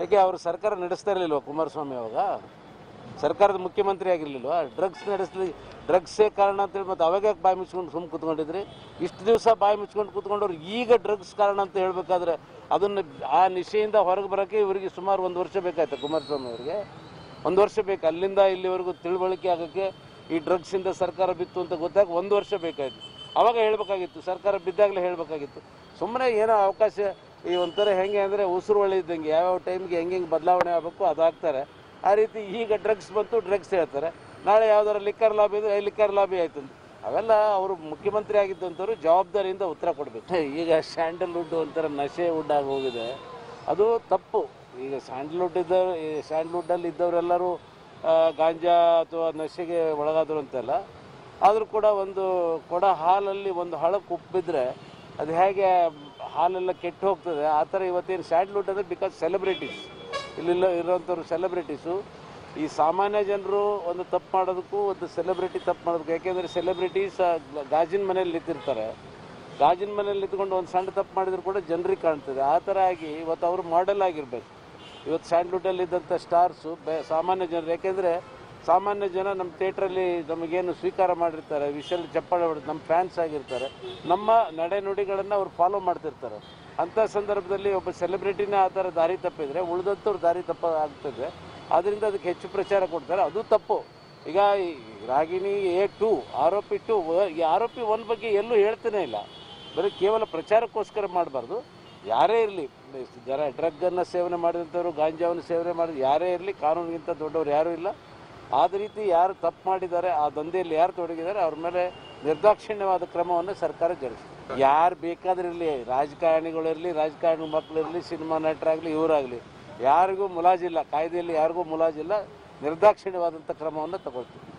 ಯಾಕೆ ಅವರು ಸರ್ಕಾರ ನಡೆಸ್ತಾ ಇರಲಿಲ್ವ ಕುಮಾರಸ್ವಾಮಿ ಅವಾಗ? ಸರ್ಕಾರದ ಮುಖ್ಯಮಂತ್ರಿ ಆಗಿರಲಿಲ್ಲ ಡ್ರಗ್ಸ್ ನಡೆಸಲಿ, ಡ್ರಗ್ಸೇ ಕಾರಣ ಅಂತೇಳಿ ಮತ್ತು ಅವಾಗ ಯಾಕೆ ಬಾಯಿ ಮುಚ್ಕೊಂಡು ಸುಮ್ಮನೆ ಕೂತ್ಕೊಂಡಿದ್ರಿ? ಇಷ್ಟು ದಿವಸ ಬಾಯಿ ಮುಚ್ಕೊಂಡು ಕೂತ್ಕೊಂಡವ್ರು ಈಗ ಡ್ರಗ್ಸ್ ಕಾರಣ ಅಂತ ಹೇಳಬೇಕಾದ್ರೆ ಅದನ್ನು ಆ ನಿಶೆಯಿಂದ ಹೊರಗೆ ಬರೋಕ್ಕೆ ಇವರಿಗೆ ಸುಮಾರು ಒಂದು ವರ್ಷ ಬೇಕಾಯ್ತು ಕುಮಾರಸ್ವಾಮಿ ಅವರಿಗೆ. ಒಂದು ವರ್ಷ ಬೇಕು. ಅಲ್ಲಿಂದ ಇಲ್ಲಿವರೆಗೂ ತಿಳುವಳಿಕೆ ಆಗೋಕ್ಕೆ ಈ ಡ್ರಗ್ಸಿಂದ ಸರ್ಕಾರ ಬಿತ್ತು ಅಂತ ಗೊತ್ತಾಗ ಒಂದು ವರ್ಷ ಬೇಕಾಯಿತು. ಅವಾಗ ಹೇಳಬೇಕಾಗಿತ್ತು. ಸರ್ಕಾರ ಬಿದ್ದಾಗಲೇ ಹೇಳಬೇಕಾಗಿತ್ತು. ಸುಮ್ಮನೆ ಏನೋ ಅವಕಾಶ ಈ ಒಂಥರ ಹೆಂಗೆ ಅಂದರೆ ಉಸಿರು ಒಳ್ಳೆ ಇದ್ದಂಗೆ ಯಾವ್ಯಾವ ಟೈಮ್ಗೆ ಹೆಂಗೆ ಹೆಂಗೆ ಬದಲಾವಣೆ ಆಗಬೇಕು ಅದಾಗ್ತಾರೆ. ಆ ರೀತಿ ಈಗ ಡ್ರಗ್ಸ್ ಬಂತು ಡ್ರಗ್ಸ್ ಹೇಳ್ತಾರೆ. ನಾಳೆ ಯಾವ್ದಾರು ಲಿಕ್ಕರ್ ಲಾಬಿ ಇದ್ರೆ ಲಿಕ್ಕರ್ ಲಾಬಿ ಆಯ್ತು ಅವೆಲ್ಲ ಅವರು ಮುಖ್ಯಮಂತ್ರಿ ಆಗಿದ್ದಂಥವ್ರು ಜವಾಬ್ದಾರಿಯಿಂದ ಉತ್ತರ ಕೊಡಬೇಕು. ಈಗ ಸ್ಯಾಂಡಲ್ವುಡ್ ಒಂಥರ ನಶೆ ವುಡ್ ಆಗಿ ಹೋಗಿದೆ. ಅದು ತಪ್ಪು. ಈಗ ಸ್ಯಾಂಡಲ್ವುಡ್ ಇದ್ದ ಸ್ಯಾಂಡಲ್ವುಡ್ಡಲ್ಲಿ ಇದ್ದವರೆಲ್ಲರೂ ಗಾಂಜಾ ಅಥವಾ ನಶೆಗೆ ಒಳಗಾದರು ಅಂತೆಲ್ಲ, ಆದರೂ ಕೂಡ ಒಂದು ಕೊಡ ಹಾಲಲ್ಲಿ ಒಂದು ಹಳಕ್ಕೆ ಉಪ್ಪಿದ್ರೆ ಅದು ಹೇಗೆ ಹಾಲೆಲ್ಲ ಕೆಟ್ಟು ಹೋಗ್ತದೆ. ಆ ಥರ ಇವತ್ತೇನು ಸ್ಯಾಂಡ್ಲ್ವುಡ್ ಅಂದರೆ ಬಿಕಾಸ್ ಸೆಲೆಬ್ರಿಟೀಸ್ ಇಲ್ಲಿಲ್ಲ ಇರೋಂಥವ್ರು ಸೆಲೆಬ್ರಿಟೀಸು ಈ ಸಾಮಾನ್ಯ ಜನರು ಒಂದು ತಪ್ಪು ಮಾಡೋದಕ್ಕೂ ಒಂದು ಸೆಲೆಬ್ರಿಟಿ ತಪ್ಪು ಮಾಡೋದಕ್ಕೂ, ಯಾಕೆಂದರೆ ಸೆಲೆಬ್ರಿಟೀಸ್ ಗಾಜಿನ ಮನೇಲಿ ನಿಂತಿರ್ತಾರೆ. ಗಾಜಿನ ಮನೇಲಿ ನಿಂತ್ಕೊಂಡು ಒಂದು ಸಣ್ಣ ತಪ್ಪು ಮಾಡಿದ್ರು ಕೂಡ ಜನರಿಗೆ ಕಾಣ್ತದೆ. ಆ ಥರ ಆಗಿ ಇವತ್ತು ಅವರು ಮಾಡೆಲ್ ಆಗಿರಬೇಕು. ಇವತ್ತು ಸ್ಯಾಂಡ್ಲ್ವುಡಲ್ಲಿ ಇದ್ದಂಥ ಸ್ಟಾರ್ಸು ಬೆ, ಸಾಮಾನ್ಯ ಜನರು. ಯಾಕೆಂದರೆ ಸಾಮಾನ್ಯ ಜನ ನಮ್ಮ ಥಿಯೇಟ್ರಲ್ಲಿ ನಮಗೇನು ಸ್ವೀಕಾರ ಮಾಡಿರ್ತಾರೆ, ವಿಷಲ್ ಚಪ್ಪಾಳೆ ಹೊಡೆದು ನಮ್ಮ ಫ್ಯಾನ್ಸ್ ಆಗಿರ್ತಾರೆ, ನಮ್ಮ ನಡೆನುಡಿಗಳನ್ನು ಅವ್ರು ಫಾಲೋ ಮಾಡ್ತಿರ್ತಾರೆ. ಅಂಥ ಸಂದರ್ಭದಲ್ಲಿ ಒಬ್ಬ ಸೆಲೆಬ್ರಿಟಿನೇ ಆ ಥರ ದಾರಿ ತಪ್ಪಿದರೆ, ಉಳಿದಂಥವ್ರು ದಾರಿ ತಪ್ಪ ಆಗ್ತದೆ. ಅದರಿಂದ ಅದಕ್ಕೆ ಹೆಚ್ಚು ಪ್ರಚಾರ ಕೊಡ್ತಾರೆ. ಅದು ತಪ್ಪು. ಈಗ ರಾಗಿಣಿ ಎ ಟು ಆರೋಪಿ ಟು ಈ ಆರೋಪಿ ಒನ್ ಬಗ್ಗೆ ಎಲ್ಲೂ ಹೇಳ್ತಾನೆ ಇಲ್ಲ. ಬರೀ ಕೇವಲ ಪ್ರಚಾರಕ್ಕೋಸ್ಕರ ಮಾಡಬಾರ್ದು. ಯಾರೇ ಇರಲಿ ಜರ ಡ್ರಗ್ಗನ್ನು ಸೇವನೆ ಮಾಡಿದಂಥವ್ರು, ಗಾಂಜಾವನ್ನು ಸೇವನೆ ಮಾಡಿದ ಯಾರೇ ಇರಲಿ, ಕಾನೂನಿಗಿಂತ ದೊಡ್ಡವ್ರು ಯಾರೂ ಇಲ್ಲ. ಆದ ರೀತಿ ಯಾರು ತಪ್ಪು ಮಾಡಿದ್ದಾರೆ, ಆ ದಂಧೆಯಲ್ಲಿ ಯಾರು ತೊಡಗಿದ್ದಾರೆ, ಅವ್ರ ಮೇಲೆ ನಿರ್ದಾಕ್ಷಿಣ್ಯವಾದ ಕ್ರಮವನ್ನು ಸರ್ಕಾರ ಜರುಗಿಸಿದೆ. ಯಾರು ಬೇಕಾದ್ರಿರಲಿ ರಾಜಕಾರಣಿಗಳಿರಲಿ ರಾಜಕಾರಣಿ ಮಕ್ಕಳಿರಲಿ ಸಿನಿಮಾ ನಟರಾಗಲಿ, ಇವರಾಗಲಿ, ಯಾರಿಗೂ ಮುಲಾಜಿಲ್ಲ, ಕಾಯ್ದೆಯಲ್ಲಿ ಯಾರಿಗೂ ಮುಲಾಜಿಲ್ಲ, ನಿರ್ದಾಕ್ಷಿಣ್ಯವಾದಂಥ ಕ್ರಮವನ್ನು ತಗೊಳ್ತೀವಿ.